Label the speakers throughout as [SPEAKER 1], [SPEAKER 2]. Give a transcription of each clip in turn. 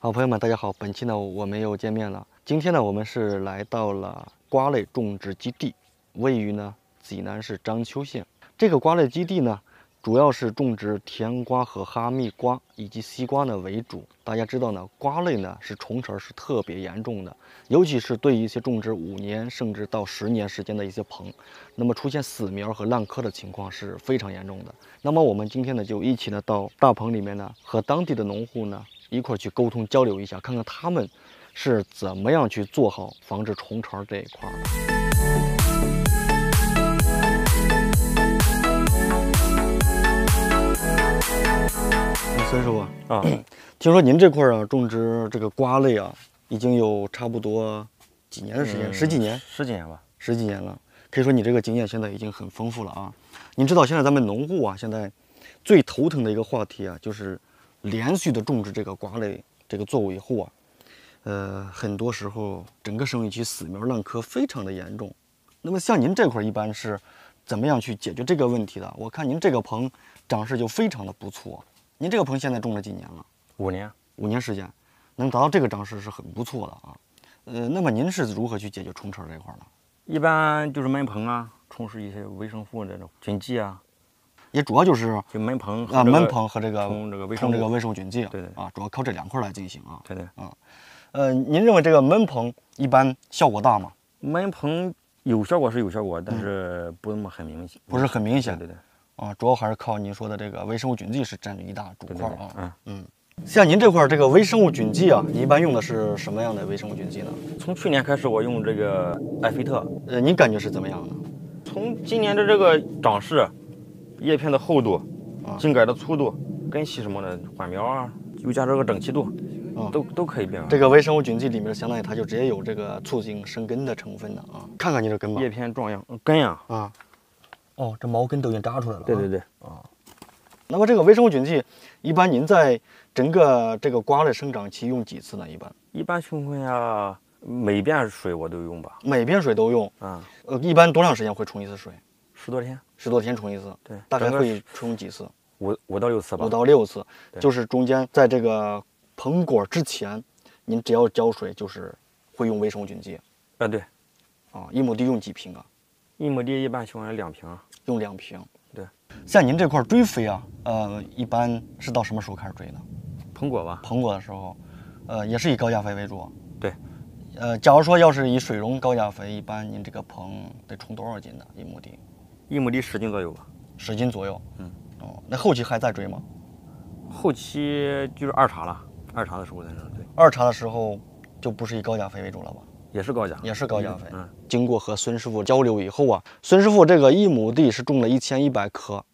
[SPEAKER 1] 好，朋友们，大家好。本期呢，我们又见面了。今天呢，我们是来到了瓜类种植基地，位于呢济南市章丘县。这个瓜类基地呢，主要是种植甜瓜和哈密瓜以及西瓜呢为主。大家知道呢，瓜类呢是虫虫是特别严重的，尤其是对一些种植五年甚至到十年时间的一些棚，那么出现死苗和烂棵的情况是非常严重的。那么我们今天呢，就一起呢到大棚里面呢，和当地的农户呢。一块去沟通交流一下，看看他们是怎么样去做好防治虫巢这一块的。孙师傅啊，听说您这块啊种植这个瓜类啊，已经有差不多几年的时间，十几年，
[SPEAKER 2] 十几年吧，
[SPEAKER 1] 十几年了。可以说你这个经验现在已经很丰富了啊。您知道现在咱们农户啊，现在最头疼的一个话题啊，就是。连续的种植这个瓜类这个作物以后啊，呃，很多时候整个生育期死苗烂棵非常的严重。那么像您这块一般是怎么样去解决这个问题的？我看您这个棚长势就非常的不错。您这个棚现在种了几年了？
[SPEAKER 2] 五年，
[SPEAKER 1] 五年时间能达到这个长势是很不错的啊。呃，那么您是如何去解决虫虫这块的？
[SPEAKER 2] 一般就是闷棚啊，充实一些微生物这种菌剂啊。
[SPEAKER 1] 也主要就是
[SPEAKER 2] 就门棚
[SPEAKER 1] 啊，门棚和这个
[SPEAKER 2] 冲这个微
[SPEAKER 1] 冲这个微生物菌剂，
[SPEAKER 2] 对对
[SPEAKER 1] 啊，主要靠这两块来进行啊，
[SPEAKER 2] 对对
[SPEAKER 1] 啊，呃，您认为这个门棚一般效果大吗？
[SPEAKER 2] 门棚有效果是有效果，但是不那么很明显，
[SPEAKER 1] 不是很明显，
[SPEAKER 2] 对对
[SPEAKER 1] 啊，主要还是靠您说的这个微生物菌剂是占据一大主块啊，
[SPEAKER 2] 嗯
[SPEAKER 1] 嗯，像您这块这个微生物菌剂啊，你一般用的是什么样的微生物菌剂呢？
[SPEAKER 2] 从去年开始我用这个艾菲特，
[SPEAKER 1] 呃，您感觉是怎么样的？
[SPEAKER 2] 从今年的这个长势，叶片的厚度。茎秆的粗度、根系什么的缓苗啊，又加这个整齐度，啊，都都可以变。
[SPEAKER 1] 这个微生物菌剂里面，相当于它就直接有这个促进生根的成分的啊。看看你这根吧，
[SPEAKER 2] 叶片状样，根呀，
[SPEAKER 1] 啊，哦，这毛根都已经扎出来了。
[SPEAKER 2] 对对对，
[SPEAKER 1] 啊。那么这个微生物菌剂，一般您在整个这个瓜的生长期用几次呢？一般？
[SPEAKER 2] 一般情况下，每遍水我都用吧。
[SPEAKER 1] 每遍水都用？
[SPEAKER 2] 啊。
[SPEAKER 1] 呃，一般多长时间会冲一次水？
[SPEAKER 2] 十多天。
[SPEAKER 1] 十多天冲一次？
[SPEAKER 2] 对。
[SPEAKER 1] 大概会冲几次？
[SPEAKER 2] 五五到六次吧，
[SPEAKER 1] 五到六次，就是中间在这个膨果之前，您只要浇水，就是会用微生物菌剂。
[SPEAKER 2] 啊，对，
[SPEAKER 1] 啊，一亩地用几瓶啊？
[SPEAKER 2] 一亩地一般情况下两瓶，
[SPEAKER 1] 用两瓶。
[SPEAKER 2] 对，
[SPEAKER 1] 像您这块追肥啊，呃，一般是到什么时候开始追呢？
[SPEAKER 2] 膨果吧，
[SPEAKER 1] 膨果的时候，呃，也是以高价肥为主。
[SPEAKER 2] 对，
[SPEAKER 1] 呃，假如说要是以水溶高价肥，一般您这个棚得冲多少斤呢？一亩地？
[SPEAKER 2] 一亩地十斤左右吧。
[SPEAKER 1] 十斤左右。
[SPEAKER 2] 嗯。
[SPEAKER 1] 哦，那后期还在追吗？
[SPEAKER 2] 后期就是二茬了，二茬的时候在那对。
[SPEAKER 1] 二茬的时候就不是以高钾肥为主了吧？
[SPEAKER 2] 也是高钾，
[SPEAKER 1] 也是高钾肥。
[SPEAKER 2] 嗯。
[SPEAKER 1] 经过和孙师傅交流以后啊，孙师傅这个一亩地是种了一千一百棵，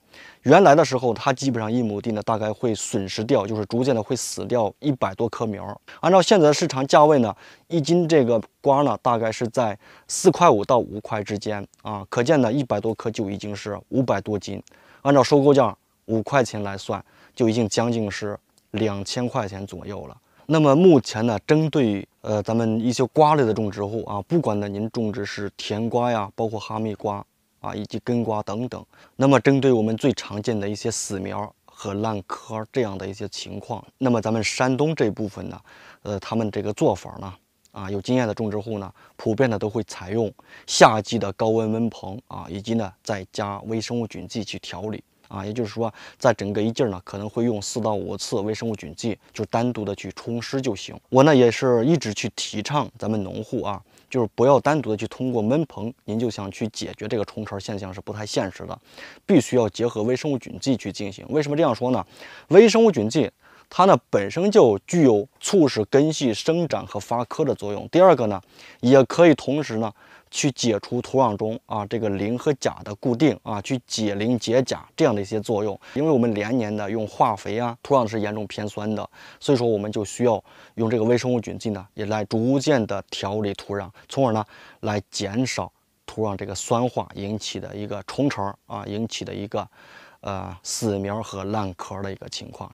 [SPEAKER 1] 原来的时候它基本上一亩地呢大概会损失掉，就是逐渐的会死掉一百多棵苗。按照现在的市场价位呢，一斤这个瓜呢大概是在四块五到五块之间啊，可见呢一百多棵就已经是五百多斤。按照收购价五块钱来算，就已经将近是两千块钱左右了。那么目前呢，针对呃咱们一些瓜类的种植户啊，不管呢您种植是甜瓜呀，包括哈密瓜啊，以及根瓜等等，那么针对我们最常见的一些死苗和烂壳这样的一些情况，那么咱们山东这部分呢，呃，他们这个做法呢，啊，有经验的种植户呢，普遍的都会采用夏季的高温温棚啊，以及呢再加微生物菌剂去调理啊，也就是说，在整个一季呢，可能会用四到五次微生物菌剂，就单独的去冲湿就行。我呢也是一直去提倡咱们农户啊，就是不要单独的去通过闷棚，您就想去解决这个虫巢现象是不太现实的，必须要结合微生物菌剂去进行。为什么这样说呢？微生物菌剂。它呢本身就具有促使根系生长和发科的作用。第二个呢，也可以同时呢去解除土壤中啊这个磷和钾的固定啊，去解磷解钾这样的一些作用。因为我们连年的用化肥啊，土壤是严重偏酸的，所以说我们就需要用这个微生物菌剂呢，也来逐渐的调理土壤，从而呢来减少土壤这个酸化引起的一个虫虫啊引起的一个呃死苗和烂壳的一个情况。